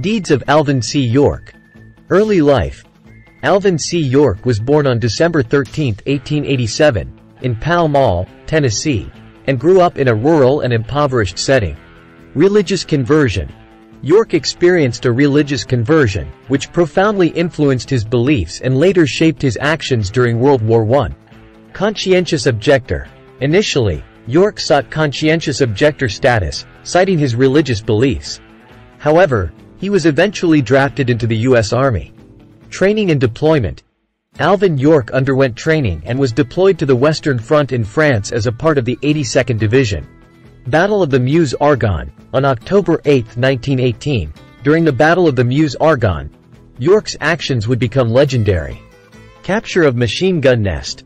Deeds of Alvin C. York. Early life. Alvin C. York was born on December 13, 1887, in Pall Mall, Tennessee, and grew up in a rural and impoverished setting. Religious conversion. York experienced a religious conversion, which profoundly influenced his beliefs and later shaped his actions during World War I. Conscientious objector. Initially, York sought conscientious objector status, citing his religious beliefs. However, he was eventually drafted into the U.S. Army. Training and deployment. Alvin York underwent training and was deployed to the Western Front in France as a part of the 82nd Division. Battle of the Meuse-Argonne, on October 8, 1918, during the Battle of the Meuse-Argonne, York's actions would become legendary. Capture of machine gun nest.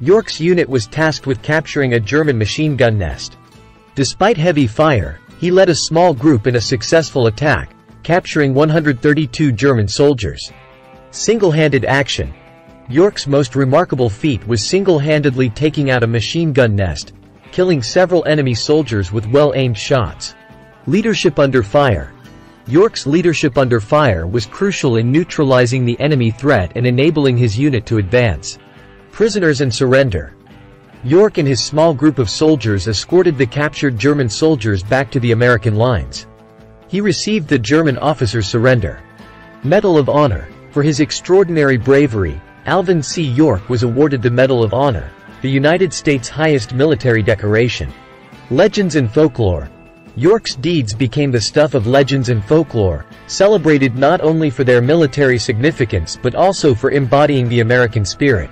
York's unit was tasked with capturing a German machine gun nest. Despite heavy fire, he led a small group in a successful attack, capturing 132 German soldiers. Single-handed action. York's most remarkable feat was single-handedly taking out a machine gun nest, killing several enemy soldiers with well-aimed shots. Leadership under fire. York's leadership under fire was crucial in neutralizing the enemy threat and enabling his unit to advance. Prisoners and surrender. York and his small group of soldiers escorted the captured German soldiers back to the American lines. He received the German officer's surrender. Medal of Honor. For his extraordinary bravery, Alvin C. York was awarded the Medal of Honor the United States' highest military decoration. Legends and Folklore York's deeds became the stuff of legends and folklore, celebrated not only for their military significance but also for embodying the American spirit.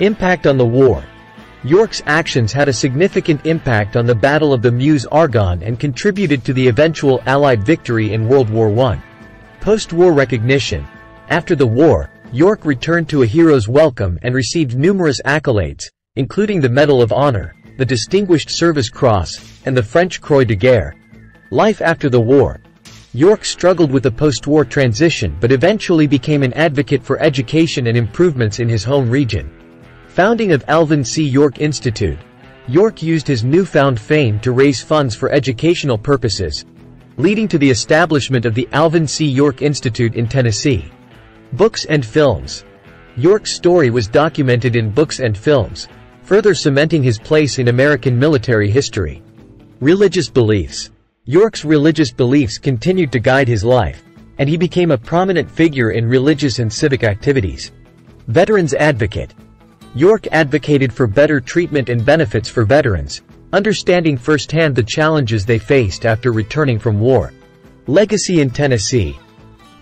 Impact on the war York's actions had a significant impact on the Battle of the Meuse-Argonne and contributed to the eventual Allied victory in World War I. Post-war recognition After the war, York returned to a hero's welcome and received numerous accolades, including the Medal of Honor, the Distinguished Service Cross, and the French Croix de Guerre. Life after the war. York struggled with the post-war transition but eventually became an advocate for education and improvements in his home region. Founding of Alvin C. York Institute. York used his newfound fame to raise funds for educational purposes, leading to the establishment of the Alvin C. York Institute in Tennessee. Books and films. York's story was documented in books and films, further cementing his place in American military history. Religious beliefs. York's religious beliefs continued to guide his life, and he became a prominent figure in religious and civic activities. Veterans Advocate. York advocated for better treatment and benefits for veterans, understanding firsthand the challenges they faced after returning from war. Legacy in Tennessee.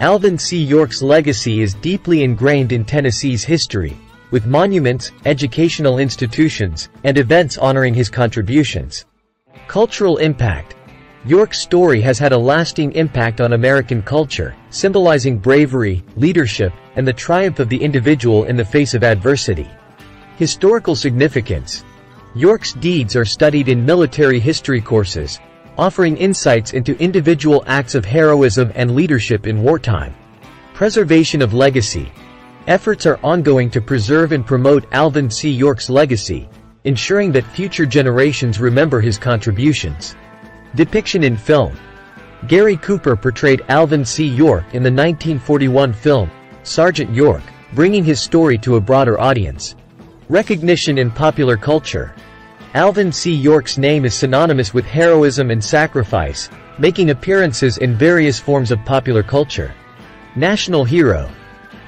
Alvin C. York's legacy is deeply ingrained in Tennessee's history, with monuments, educational institutions, and events honoring his contributions. Cultural impact. York's story has had a lasting impact on American culture, symbolizing bravery, leadership, and the triumph of the individual in the face of adversity. Historical significance. York's deeds are studied in military history courses, offering insights into individual acts of heroism and leadership in wartime. Preservation of legacy. Efforts are ongoing to preserve and promote Alvin C. York's legacy, ensuring that future generations remember his contributions. Depiction in film. Gary Cooper portrayed Alvin C. York in the 1941 film, Sergeant York, bringing his story to a broader audience. Recognition in popular culture. Alvin C. York's name is synonymous with heroism and sacrifice, making appearances in various forms of popular culture. National Hero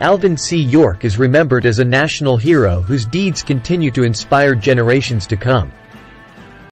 Alvin C. York is remembered as a national hero whose deeds continue to inspire generations to come.